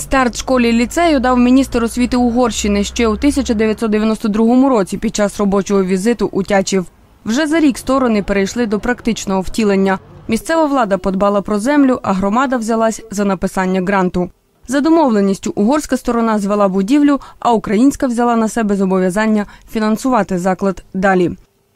Старт школі ліцею дав міністр освіти Угорщини ще у 1992 році під час робочого візиту у Тячів. Вже за рік сторони перейшли до практичного втілення. Місцева влада подбала про землю, а громада взялась за написання гранту. За домовленістю угорська сторона звела будівлю, а українська взяла на себе зобов'язання фінансувати заклад далі.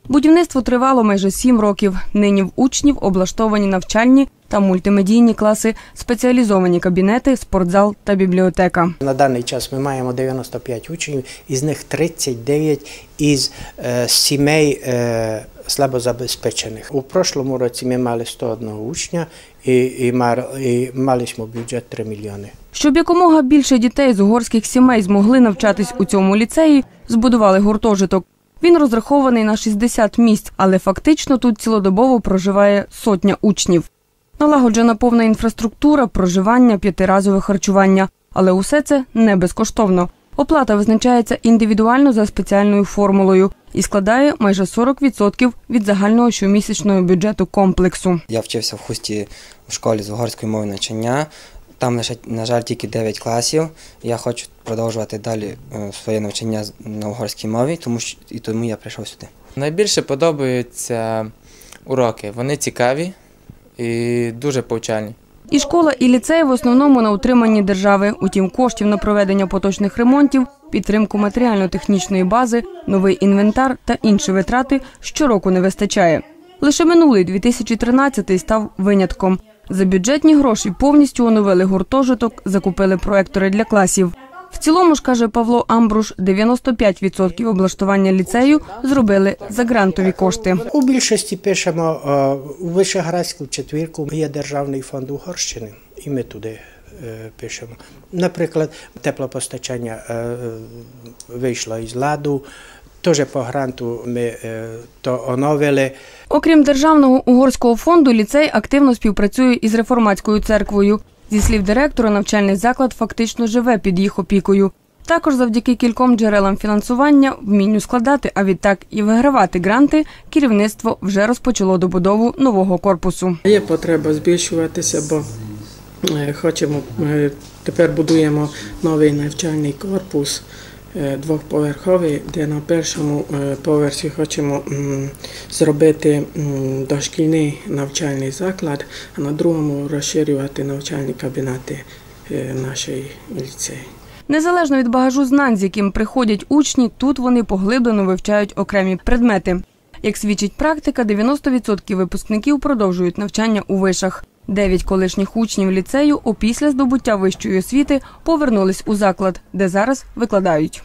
Будівництво тривало майже сім років. Нині в учнів облаштовані навчальні та мультимедійні класи, спеціалізовані кабінети, спортзал та бібліотека. На даний час ми маємо 95 учнів, із них 39 із е, сімей е, слабозабезпечених. У прошлому році ми мали 101 учня і, і, і мали бюджет 3 мільйони. Щоб якомога більше дітей з угорських сімей змогли навчатись у цьому ліцеї, збудували гуртожиток. Він розрахований на 60 місць, але фактично тут цілодобово проживає сотня учнів. Налагоджена повна інфраструктура, проживання, п'ятиразове харчування. Але усе це не безкоштовно. Оплата визначається індивідуально за спеціальною формулою і складає майже 40% від загального щомісячного бюджету комплексу. Я вчився в хусті в школі з угорської мови навчання. Там, лише, на жаль, тільки 9 класів. Я хочу продовжувати далі е, своє навчання на угорській мові, тому що і тому я прийшов сюди. Найбільше подобаються уроки. Вони цікаві і дуже повчальні. І школа, і ліцей в основному на утриманні держави. Утім, коштів на проведення поточних ремонтів, підтримку матеріально-технічної бази, новий інвентар та інші витрати щороку не вистачає. Лише минулий 2013 став винятком. За бюджетні гроші повністю оновили гуртожиток, закупили проектори для класів. В цілому ж каже Павло Амбруш, 95% облаштування ліцею зробили за грантові кошти. У більшості пишемо е, у Вишеградську четвірку є Державний фонд Угорщини, і ми туди е, пишемо. Наприклад, теплопостачання е, вийшло із ладу, теж по гранту ми е, то оновили. Окрім державного угорського фонду, ліцей активно співпрацює із реформатською церквою. Зі слів директора, навчальний заклад фактично живе під їх опікою. Також завдяки кільком джерелам фінансування, вмінню складати, а відтак і вигравати гранти, керівництво вже розпочало добудову нового корпусу. Є потреба збільшуватися, бо е, хочемо е, тепер будуємо новий навчальний корпус двохповерховий, де на першому е, поверсі хочемо зробити дошкільний навчальний заклад, а на другому розширювати навчальні кабінети е, нашої ліцеї. Незалежно від багажу знань, з яким приходять учні, тут вони поглиблено вивчають окремі предмети. Як свідчить практика, 90% випускників продовжують навчання у вишах. Дев'ять колишніх учнів ліцею опісля здобуття вищої освіти повернулись у заклад, де зараз викладають.